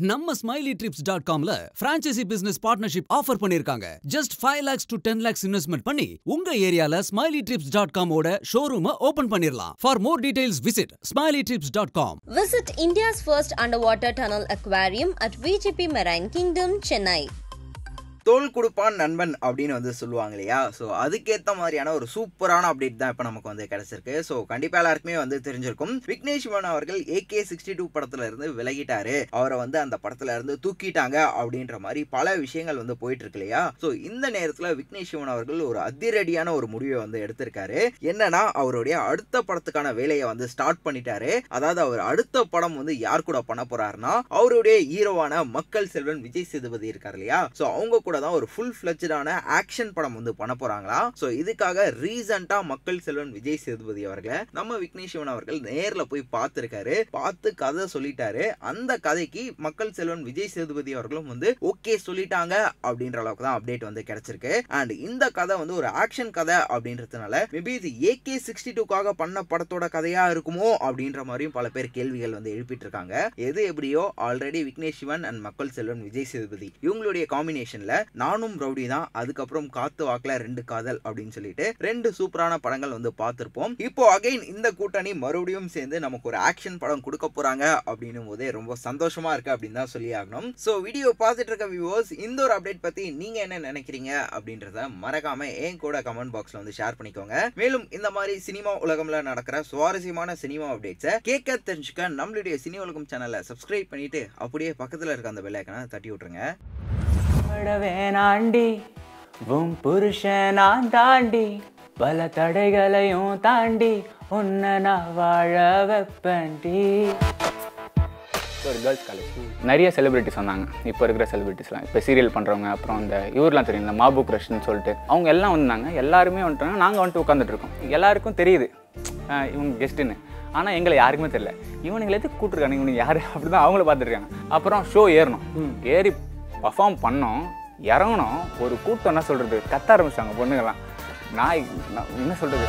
நம்ம smiley drips dot காம்ல franchisee business partnership offer பண்ணிருக்காங்க. Just five lakhs to ten lakhs investment பண்ணி உங்க ஏரியால ஸ்மைலி ட்ரிப்ஸ் டாட் காம் ஓட ஷோரூம் ஓபன் பண்ணிரலாம். For more details visit Smiley Trips dot com visit India's first under water tunnel aquarium at VGP Marine Kingdom Chennai தோல் கொடுப்பான் நண்பன் அப்படின்னு வந்து சொல்லுவாங்க இல்லையா? ஸோ அதுக்கேற்ற மாதிரியான ஒரு சூப்பரான அப்டேட் தான் இப்போ நமக்கு வந்து கிடைச்சிருக்கு. ஸோ கண்டிப்பாக எல்லாருக்குமே வந்து தெரிஞ்சிருக்கும். விக்னேஷ் சிவன் அவர்கள் ஏகே சிக்ஸ்டி டூ படத்துல இருந்து விலகிட்டாரு. அவரை வந்து அந்த படத்துல இருந்து தூக்கிட்டாங்க அப்படின்ற மாதிரி பல விஷயங்கள் வந்து போயிட்டு இருக்கு இல்லையா? ஸோ இந்த நேரத்தில் விக்னேஷ் சிவன் அவர்கள் ஒரு அதிரடியான ஒரு முடிவை வந்து எடுத்திருக்காரு. என்னன்னா அவருடைய அடுத்த படத்துக்கான வேலையை வந்து ஸ்டார்ட் பண்ணிட்டாரு. அதாவது அவர் அடுத்த படம் வந்து யார் கூட பண்ண போறாருன்னா அவருடைய ஹீரோவான மக்கள் செல்வன் விஜய் சேதுபதி இருக்கார் இல்லையா? ஸோ அவங்க கூட தான் ஒரு ஃபுல் ஃபிளஜான ஆக்ஷன் படம் வந்து பண்ண போறாங்களா? ஸோ இதுக்காக ரீசெண்டா மக்கள் செல்வன் விஜய் சேதுபதி அவர்களை நம்ம விக்னேஷ் சிவன் அவர்கள் நேரில் போய் பார்த்துருக்காரு. பார்த்து கதை சொல்லிட்டாரு. அந்த கதைக்கு மக்கள் செல்வன் விஜய் சேதுபதி அவர்களும் வந்து ஓகே சொல்லிட்டாங்க அப்படின்ற அளவுக்கு தான் அப்டேட் வந்து கிடைச்சிருக்கு. அண்ட் இந்த கதை வந்து ஒரு ஆக்ஷன் கதை அப்படின்றதுனால மேபி இது ஏகே சிக்ஸ்டி டூக்காக பண்ண படத்தோட கதையா இருக்குமோ அப்படின்ற மாதிரியும் பல பேர் கேள்விகள் வந்து எழுப்பிட்டு இருக்காங்க எது எப்படியோ ஆல்ரெடி விக்னேஷ் சிவன் அண்ட் மக்கள் செல்வன் விஜய் சேதுபதி இவங்களுடைய காம்பினேஷன்ல நானும் ரவுடி தான் அதுக்கப்புறம் காத்து வாக்கில் ரெண்டு காதல் அப்படின்னு சொல்லிட்டு ரெண்டு சூப்பரான படங்கள் வந்து பார்த்துருப்போம். இப்போ அகைன் இந்த கூட்டணி மறுபடியும் சேர்ந்து நமக்கு ஒரு ஆக்ஷன் படம் கொடுக்க போறாங்க அப்படின்னும் போதே ரொம்ப சந்தோஷமா இருக்கு அப்படின்னு தான் சொல்லி ஆகணும். ஸோ வீடியோ பார்த்துட்டு இருக்க வியூவர்ஸ் இந்த ஒரு அப்டேட் பத்தி நீங்க என்ன நினைக்கிறீங்க அப்படின்றத மறக்காம என் கூட கமெண்ட் பாக்ஸ்ல வந்து ஷேர் பண்ணிக்கோங்க. மேலும் இந்த மாதிரி சினிமா உலகம்ல நடக்கிற சுவாரஸ்யமான சினிமா அப்டேட்ஸை கேட்க தெரிஞ்சுக்க நம்மளுடைய சினி உலகம் சேனலை சப்ஸ்கிரைப் பண்ணிட்டு அப்படியே பக்கத்துல இருக்க அந்த பெல்லைக்கனை தட்டி விட்டுருங்க. பட வேணாண்டி உன் புருஷன் நான் தாண்டி பல தடைகளையும் தாண்டி உன்னை நான் வாழ வைப்பேன்டி. ஒரு கேர்ள்ஸ் காலேஜ் நிறைய செலிபிரிட்டிஸ் வந்தாங்க. இப்போ இருக்கிற செலிபிரிட்டிஸ்லாம் இப்போ சீரியல் பண்ணுறவங்க அப்புறம் இந்த இவர்லாம் தெரியும் இந்த மாபு கிருஷ்ணன் சொல்லிட்டு. அவங்க எல்லாம் வந்தாங்க. எல்லாருமே வந்துட்டாங்க. நாங்கள் வந்துட்டு உட்காந்துட்டு இருக்கோம். எல்லாருக்கும் தெரியுது. இவங்க கெஸ்ட்டுன்னு ஆனால் எங்களை யாருக்குமே தெரியல. இவனுங்களை எதுக்கு கூப்பிட்ருக்காங்க இவனுக்கு யார்? அப்படி தான் அவங்கள பார்த்துருக்காங்க அப்புறம் ஷோ ஏறணும். ஏறி பர்ஃபார்ம் பண்ணோம் இறங்கணும் ஒரு கூட்டம் என்ன சொல்கிறது கத்த ஆரம்பிச்சாங்க பொண்ணுங்கெல்லாம். நான் என்ன சொல்கிறது